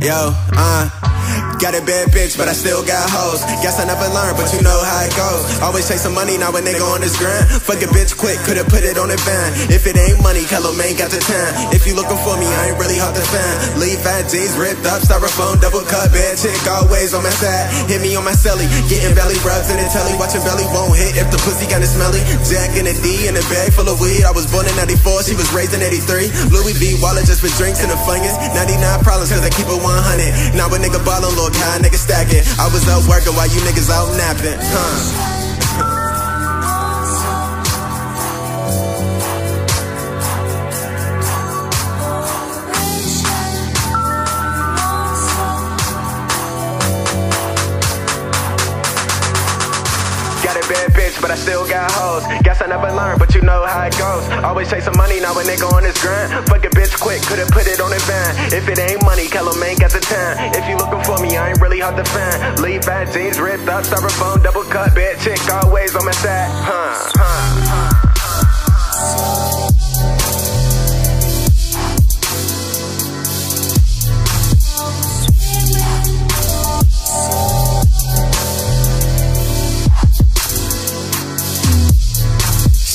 Yo, uh. Got a bad bitch, but I still got hoes. Guess I never learned, but you know how it goes. Always chasing money, now a nigga on this grind. Fuck a bitch quick, could've put it on the van. If it ain't money, Kello man got the time. If you looking for me, I ain't really hard to find. Leave jeans ripped up, styrofoam, double cut, bad chick, always on my side. Hit me on my celly, getting belly rubs in the telly, watching belly won't hit if the pussy kinda smelly. Jack in a D in a bag full of weed. I was born in 94, she was raised in 83. Louis V wallet just for drinks and the funyuns. 99 problems, cause I keep it 100. Now a nigga ballin', look high, nigga stacking. I was out working while you niggas out napping, huh? Got a bad bitch, but I still got hoes. Guess I never learned, but you know how it goes. Always chasing money, now a nigga on his grind. Fuck a bitch quick, could've put it on the van. If it ain't To find. Leave bad jeans ripped up, styrofoam, double cut, bad chick, always on my side. Huh, huh, huh.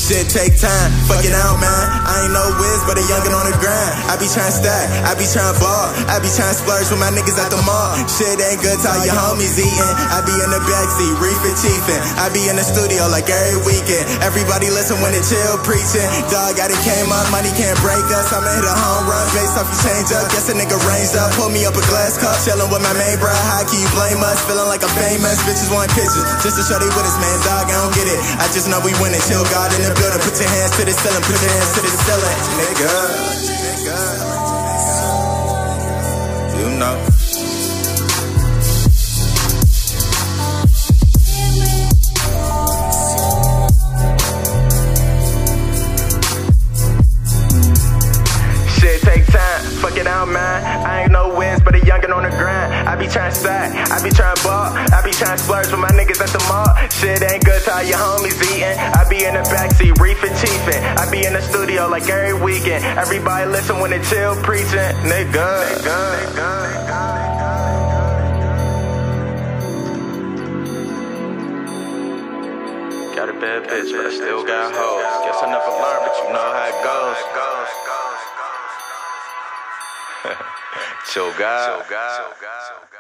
Shit take time, fuck it out, man. I ain't no whiz, but a youngin' on the grind. I be tryna stack, I be tryna ball, I be tryna splurge with my niggas at the mall. Shit ain't good till your homies eatin'. I be in the backseat, reefin' chiefin'. I be in the studio like every weekend. Everybody listen when it chill preachin'. Dog got it came up, money can't break us. I'ma hit a home run, based off you change up. Guess a nigga ranged up, pull me up a glass cup. Chillin' with my main bro, how can you blame us? Feeling like I'm famous, bitches want pictures. Just to show they with us, man, dog, I don't get it. I just know we win winning, chill God in the building. Put your hands to the ceiling, put your hands to the ceiling, nigga. You know. Shit take time, fuck it out, man. I ain't no wins, but a youngin' on the grind. I be tryna stack, I be ball, I be tryna splurge with my niggas at the mall. Shit ain't good till your homies eatin'. I be in the backseat, reefin' chiefin'. I be in the studio like every weekend. Everybody listen when they chill preachin', nigga. nigga. Got a bad bitch, but I still got hoes. Guess I never learned, but you know how it goes. Chill God. Chill God.